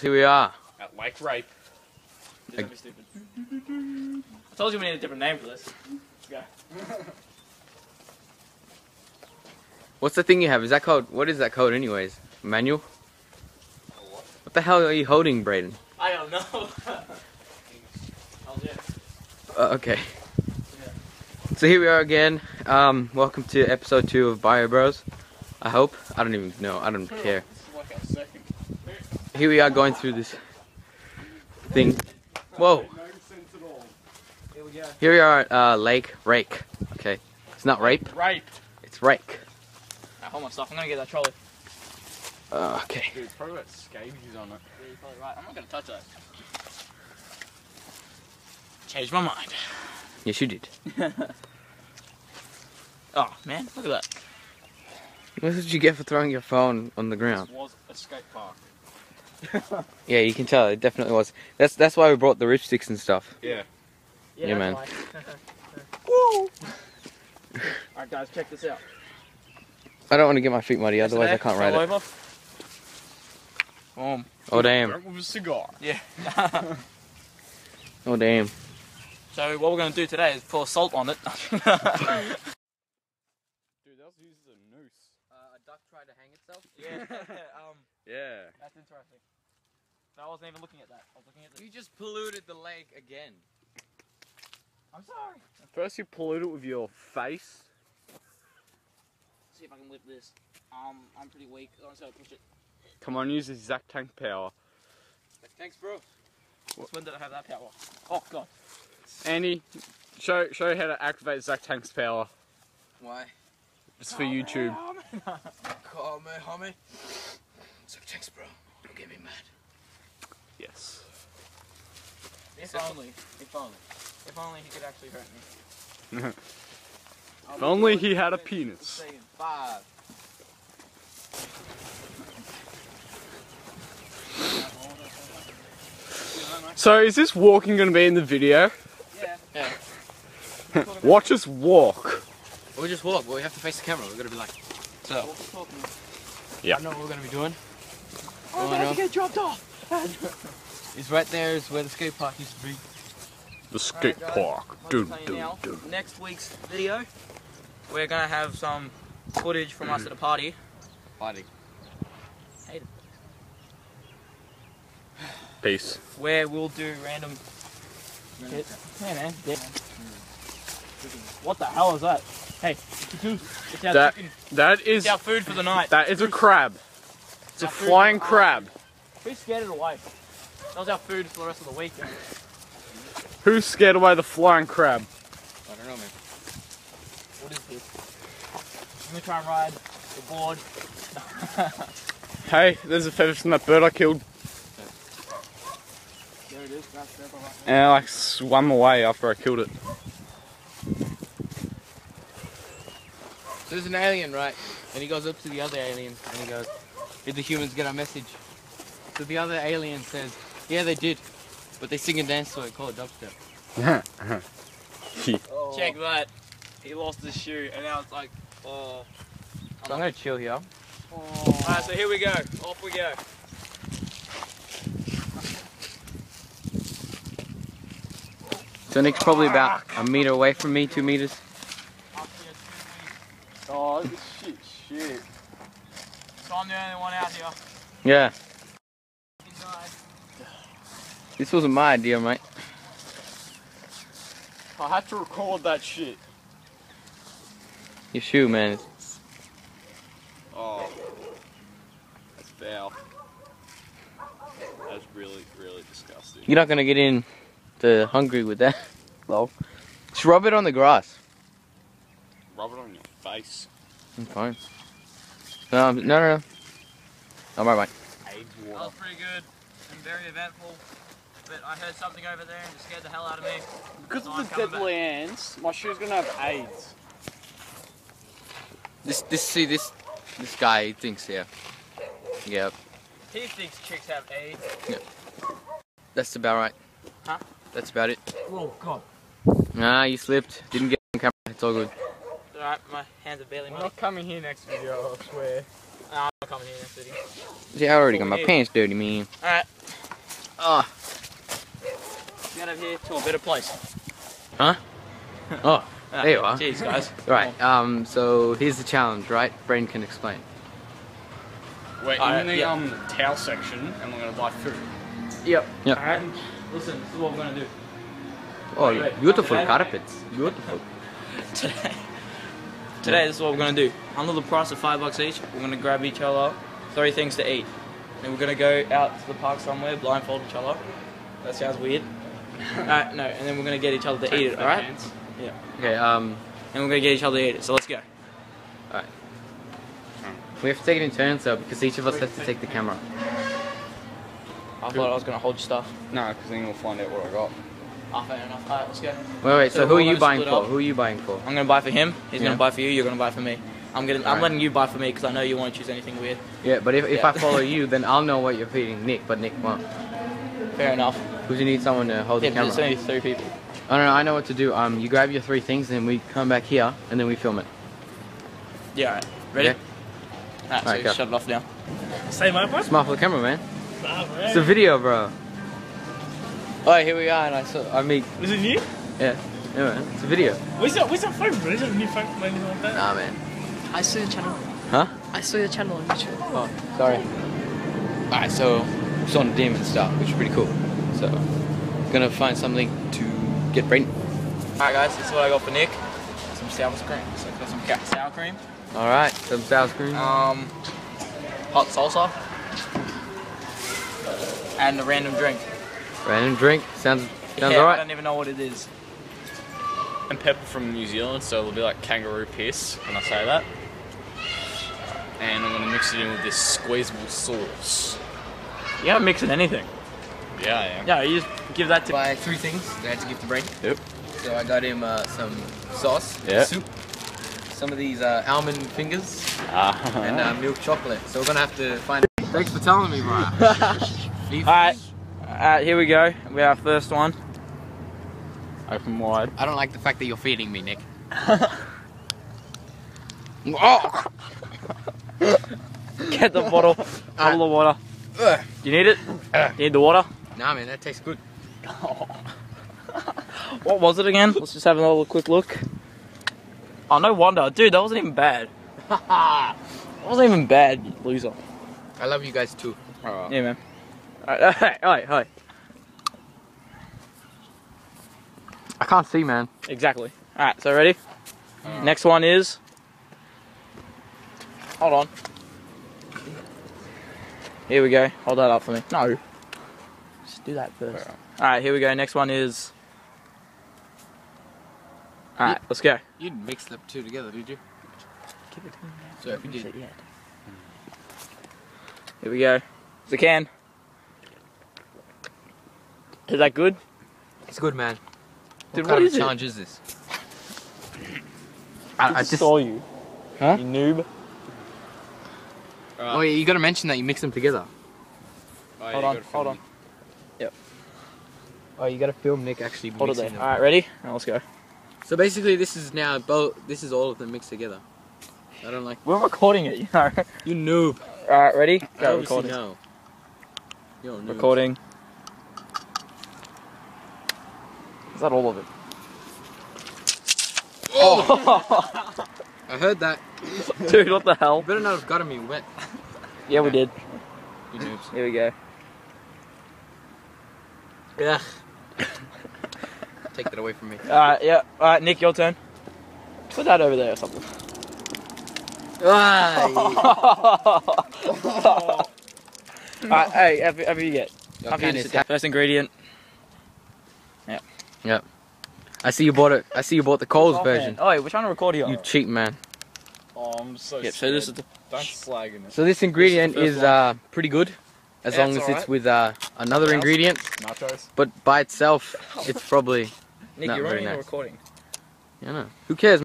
Here we are. At Lake Rape. Is stupid. I told you we need a different name for this. Let's go. What's the thing you have? Is that called? What is that called, anyways? Manual. What the hell are you holding, Braden? I don't know. yeah. Uh, okay. So here we are again. Um, welcome to episode two of Bario Bros. I hope. I don't even know. I don't care. This is like our second. Here we are going through this thing. Whoa. No sense at all. Here we go. Here we are at uh, Lake Rake. Okay. It's not rape. Rape. It's Rake. Right, hold my stuff. I'm gonna get that trolley. Uh, okay. Dude, it's probably got scabies on it. Yeah, you're probably right. I'm not gonna touch that. Changed my mind. Yes, you did. Oh man, look at that. What did you get for throwing your phone on the ground? This was a skate park. Yeah, you can tell. It definitely was. That's that's why we brought the ripsticks and stuff. Yeah. Yeah, man. Woo! Alright guys, check this out. I don't want to get my feet muddy, otherwise I can't ride it. Over. Boom. Oh damn. With a cigar. Yeah. Oh damn. so what we're gonna do today is pour salt on it. Dude, that was used as a noose. a duck tried to hang itself. yeah. Um, Yeah. that's interesting. So I wasn't even looking at that. I was looking at this. You just polluted the lake again. I'm sorry. First you pollute it with your face. see if I can lift this. Um, I'm pretty weak. I'm just gonna push it. Come on, use the Zack tank power. Thanks, bro. Since when did I have that power? Oh god. Andy, show show how to activate Zack tank's power. Why? It's for YouTube. Call me, homie. So thanks, bro. Don't get me mad. Yes. If only. If only. If only he could actually hurt me. If only he had a penis. Five. So is this walking gonna be in the video? Yeah. yeah. Watch us walk. We just walk, but we have to face the camera. We're gonna be like, so. Yeah. I know what we're gonna be doing. Oh, I I going to get dropped off. It's right there. Is where the skate park used to be. The skate guys. park. I'll Dun, dun, now, dun. next week's video, we're gonna have some footage from us at a party. Party. Peace. where we'll do random shit. Hey man, yeah. What the hell is that? Hey, it's our That chicken. that is It's our food for the night. that is a crab. It's a flying crab. Who scared it away? That was our food for the rest of the week. Who scared away the flying crab? I don't know, man. What is this? I'm gonna try and ride the board. Hey, there's a feather from that bird I killed, There it is. That's there, right and I like swam away after I killed it. So there's an alien, right? And he goes up to the other alien and he goes, Did the humans get our message? So the other alien says, Yeah, they did. But they sing and dance to it, call it dubstep. Oh. Check that. He lost his shoe, and now it's like, oh. So I'm gonna chill here. Oh. Alright, so here we go. Off we go. So Nick's probably about a meter away from me, two meters. Oh, this shit, shit. So I'm the only one out here. Yeah. Inside. This wasn't my idea, mate. I had to record that shit. Your shoe, man. Oh, that's foul. That's really, really disgusting. You're not gonna get in the hungry with that. Lol. Just rub it on the grass. Rub it on your face. I'm fine. No, no, no, no. I'm alright, mate. That was pretty good and very eventful. But I heard something over there and it scared the hell out of me. Because So of I'm the coming deadly ants, my shoe's gonna have AIDS. This, this, see, this, this guy he thinks, yeah. Yep. He thinks chicks have AIDS. That's about right. Huh? That's about it. Oh god. Nah, you slipped. Didn't get on camera. It's all good. Alright, my hands are barely I'm muddy. not coming here next video, I swear. Nah, I'm not coming here next video. See, I already got my here. pants dirty, man. Alright, Oh, ah. Get over here to a better place. Huh? Oh, there you are. Cheers, guys. Right. Um. So here's the challenge, right? Brain can explain. We're in Alright, the yeah. um towel section and we're gonna buy food. Yep. Yep. Alright. Listen, this is what we're gonna do. Oh, Wait, wait. beautiful Okay. carpets. Beautiful. Today, today this is what we're gonna do. Under the price of five bucks each, we're gonna grab each other three things to eat. And we're gonna go out to the park somewhere, blindfold each other. That sounds weird. Alright, no, and then we're gonna get each other to eat it, alright? Yeah. Okay. Um. And we're gonna get each other to eat it, so let's go. Alright. We have to take it in turns though, because each of us has to take the camera. I thought I was gonna hold your stuff. No, because then we'll find out what I got. Ah, fair enough. Alright, let's go. Wait, wait. So, So who are you buying for? up. Who are you buying for? I'm gonna buy for him, he's Yeah. gonna buy for you, you're gonna buy for me. I'm gonna, I'm Alright. letting you buy for me because I know you won't choose anything weird. Yeah, but if, if Yeah. I follow you, then I'll know what you're feeding Nick, but Nick won't. Fair enough. Because you need someone to hold Yeah, the but camera. there's only three people. I don't know. I know what to do. Um, you grab your three things, and then we come back here, and then we film it. Yeah, alright. Ready? Okay. Alright, so Alright, you go. shut it off now. Say my part. Smile for the camera, man. Nah. It's a video, bro. Oh, here we are, and I saw. I meet... Is it new? yeah, yeah, man. It's a video. Where's your, where's your phone, bro? Is it a new phone or anything like that? Nah, man. I saw your channel. Huh? I saw your channel on YouTube. Oh, sorry. Alright, so it's on Demon Star, which is pretty cool. So, gonna find something to get brain. Alright guys, this is what I got for Nick. Some sour cream. So I got some ca- sour cream. Alright, some sour cream. Um, hot salsa. And a random drink. Random drink. Sounds sounds yeah, I don't even know what it is. And pepper from New Zealand, so it'll be like kangaroo piss when I say that. And I'm gonna mix it in with this squeezable sauce. You haven't mixed anything. Yeah, I am. Yeah, you just give that to Buy three things that I had to give to Brain. Yep. So I got him uh, some sauce, Yeah. soup, some of these uh, almond fingers, Ah. and uh, milk chocolate. So we're gonna have to find. Thanks for telling me, bro. Alright, alright, here we go. We have our first one. Open wide. I don't like the fact that you're feeding me, Nick. oh! Get the bottle. bottle of water. Ugh. Do you need it? Ugh. You need the water? Nah, man, that tastes good. What was it again? Let's just have a little quick look. Oh, no wonder. Dude, that wasn't even bad. that wasn't even bad, loser. I love you guys too. Alright. Yeah, man. Alright, alright, alright. I can't see, man. Exactly. Alright, so ready? Mm. Next one is. Hold on. Here we go. Hold that up for me. No. Just do that first. Alright, here we go. Next one is. Alright, let's go. You didn't mix the two together, did you? Give it to me. So if you did, Here we go. It's a can. Is that good? it's good, man. Dude, what what kind is of it? challenge is this? I, I just. saw you. Huh? You noob. Uh, oh yeah, you gotta mention that you mix them together. Oh, Hold on, hold on. Yep. Oh, you gotta film Nick actually Hold it mixing there. them. Alright, ready? Now let's go. So basically, this is now both. This is all of them mixed together. I don't like. We're recording it, you know. You noob. Alright, ready? I Go, obviously recording. know. You're a noob. Recording. Is that all of it? Oh! I heard that. Dude, what the hell? You better not have gotten me wet. Yeah, we did. You noobs. Here we go. Yeah. Take that away from me. Alright, yeah. Alright, Nick, your turn. Put that over there or something. Alright, hey, have, have you get? Your Have can you is sit down. First ingredient. Yep. Yep. I see you bought it. I see you bought the Coles version. Oh, wait, we're trying to record here. You cheap man. I'm so Yep, so this is the. Don't it. So this ingredient first is one. uh, pretty good, as Yeah, long as alright. it's with uh, another Else? ingredient. Nachos. But by itself, it's probably. Nick, Not you're very nice. recording. Yeah, don't. Who cares?